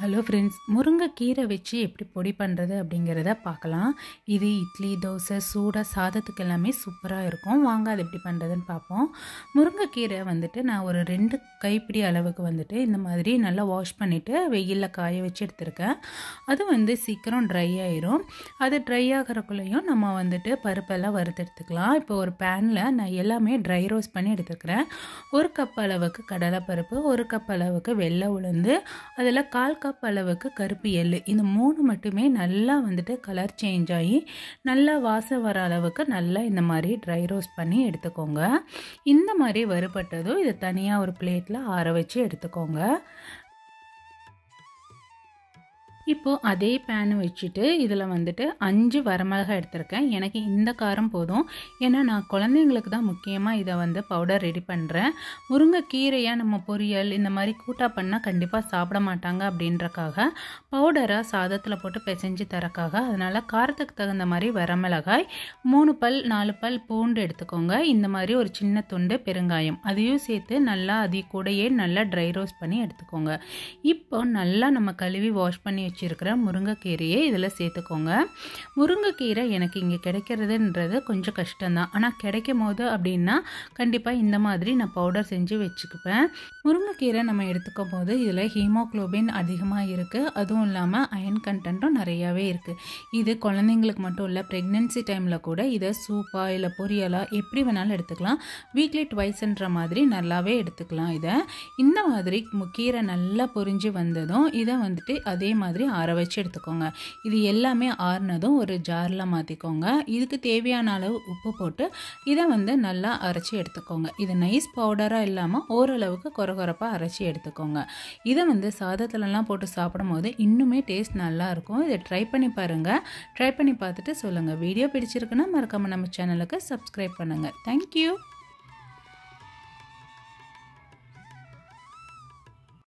Hello friends முருங்கைக்கீரை வச்சு எப்படி பொடி பண்ணுறது அப்படிங்கிறத பார்க்கலாம். இது இட்லி தோசை சூடாக சாதத்துக்கு எல்லாமே சூப்பராக இருக்கும். வாங்க அது எப்படி பண்ணுறதுன்னு பார்ப்போம். முருங்கைக்கீரை வந்துட்டு நான் ஒரு ரெண்டு கைப்பிடி அளவுக்கு வந்துட்டு இந்த மாதிரி நல்லா வாஷ் பண்ணிவிட்டு வெயிலில் காய வச்சு எடுத்திருக்கேன். அது வந்து சீக்கிரம் ட்ரை ஆயிரும். அது ட்ரை ஆகிறக்குள்ளேயும் நம்ம வந்துட்டு பருப்பெல்லாம் வறுத்து எடுத்துக்கலாம். இப்போ ஒரு பேனில் நான் எல்லாமே ட்ரை ரோஸ்ட் பண்ணி எடுத்துக்கிறேன் ஒரு கப் அளவுக்கு கடலைப்பருப்பு ஒரு கப் அளவுக்கு வெள்ளை உளுந்து அதில் கால் கப் அளவுக்கு கருப்பு எள்ளு இந்த மூணு மட்டுமே நல்லா வந்துட்டு கலர் சேஞ்ச் ஆகி நல்லா வாசம் வர அளவுக்கு நல்லா இந்த மாதிரி ட்ரை ரோஸ்ட் பண்ணி எடுத்துக்கோங்க. இந்த மாதிரி வறுபட்டதும் இதை தனியாக ஒரு பிளேட்டில் ஆற வச்சு எடுத்துக்கோங்க. இப்போது அதே பேனு வச்சுட்டு இதில் வந்துட்டு அஞ்சு வரமிளகாய் எடுத்திருக்கேன். எனக்கு இந்த காரம் போதும். ஏன்னா நான் குழந்தைங்களுக்கு தான் முக்கியமாக இதை வந்து பவுடர் ரெடி பண்ணுறேன் முருங்கைக்கீரையை நம்ம பொரியல் இந்த மாதிரி கூட்டா பண்ணால் கண்டிப்பாக சாப்பிட மாட்டாங்க அப்படின்றக்காக பவுடராக சாதத்தில் போட்டு பிசைஞ்சு தரக்காக. அதனால் காரத்துக்கு தகுந்த மாதிரி வரமிளகாய் மூணு பல் நாலு பல் பூண்டு எடுத்துக்கோங்க. இந்த மாதிரி ஒரு சின்ன துண்டு பெருங்காயம். அதையும் சேர்த்து நல்லா அது கூடயே நல்லா ட்ரை ரோஸ்ட் பண்ணி எடுத்துக்கோங்க. இப்போ நல்லா நம்ம கழுவி வாஷ் பண்ணி வச்சுருக்கிற முருங்கைக்கீரையை இதில் சேர்த்துக்கோங்க. முருங்கைக்கீரை எனக்கு இங்கே கிடைக்கிறதுன்றது கொஞ்சம் கஷ்டம்தான். ஆனால் கிடைக்கும் போது அப்படின்னா கண்டிப்பாக இந்த மாதிரி நான் பவுடர் செஞ்சு வச்சுக்குப்பேன் முருங்கைக்கீரை நம்ம எடுத்துக்கும் போது இதில் ஹீமோக்ளோபின் அதிகமாக இருக்குது அதுவும் இல்லாமல் அயன் கண்டென்ட்டும் நிறையாவே இருக்குது இது குழந்தைங்களுக்கு மட்டும் இல்லை ப்ரெக்னென்சி டைமில் கூட இதை சூப்பாக இல்லை பொரியலாக எப்படி வேணாலும் எடுத்துக்கலாம். வீக்லி ட்வைஸ்ன்ற மாதிரி நல்லாவே எடுத்துக்கலாம் இதை. இந்த மாதிரி கீரை நல்லா பொரிஞ்சு வந்ததும் இதை வந்துட்டு அதே மாதிரி ஆற வச்சு எடுத்துக்கோங்க. இது எல்லாமே ஆறுனதும் ஒரு ஜாரில் மாற்றிக்கோங்க இதுக்கு தேவையான அளவு உப்பு போட்டு இதை வந்து நல்லா அரைச்சி எடுத்துக்கோங்க. இது நைஸ் பவுடராக இல்லாமல் ஓரளவுக்கு குறகுறப்பாக அரைச்சி எடுத்துக்கோங்க. இதை வந்து சாதத்துலலாம் போட்டு சாப்பிடும் போது இன்னுமே டேஸ்ட் நல்லாயிருக்கும் இதை ட்ரை பண்ணி பாருங்கள் ட்ரை பண்ணி பார்த்துட்டு சொல்லுங்கள் வீடியோ பிடிச்சிருக்குன்னா மறக்காமல் நம்ம சேனலுக்கு சப்ஸ்கிரைப் பண்ணுங்கள் தேங்க்யூ